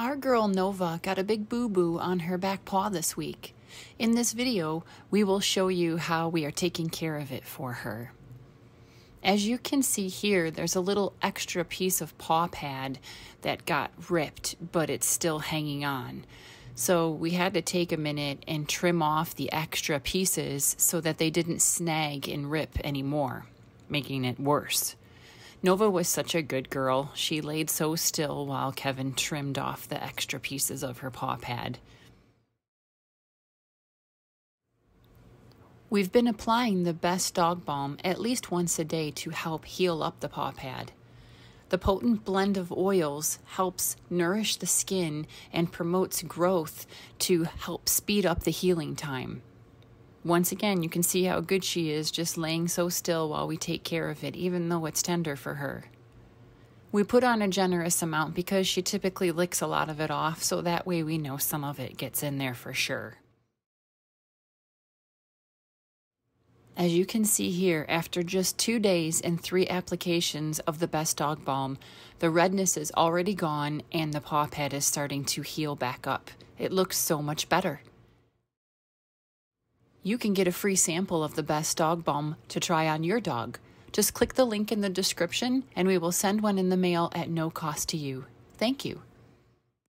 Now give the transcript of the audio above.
Our girl Nova got a big boo boo on her back paw this week. In this video, we will show you how we are taking care of it for her. As you can see here, there's a little extra piece of paw pad that got ripped, but it's still hanging on. So we had to take a minute and trim off the extra pieces so that they didn't snag and rip anymore, making it worse. Nova was such a good girl. She laid so still while Kevin trimmed off the extra pieces of her paw pad. We've been applying the best dog balm at least once a day to help heal up the paw pad. The potent blend of oils helps nourish the skin and promotes growth to help speed up the healing time. Once again, you can see how good she is just laying so still while we take care of it, even though it's tender for her. We put on a generous amount because she typically licks a lot of it off, so that way we know some of it gets in there for sure. As you can see here, after just two days and three applications of the Best Dog Balm, the redness is already gone and the paw pad is starting to heal back up. It looks so much better. You can get a free sample of the Best Dog Balm to try on your dog. Just click the link in the description and we will send one in the mail at no cost to you. Thank you.